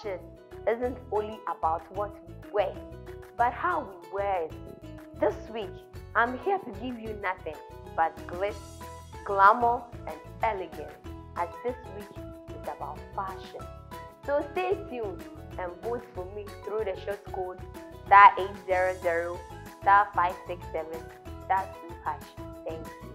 Fashion isn't only about what we wear, but how we wear it. This week, I'm here to give you nothing but glitz, glamour, and elegance, as this week is about fashion. So stay tuned and vote for me through the short code star 800 star 567 star 2 hash. Thank you.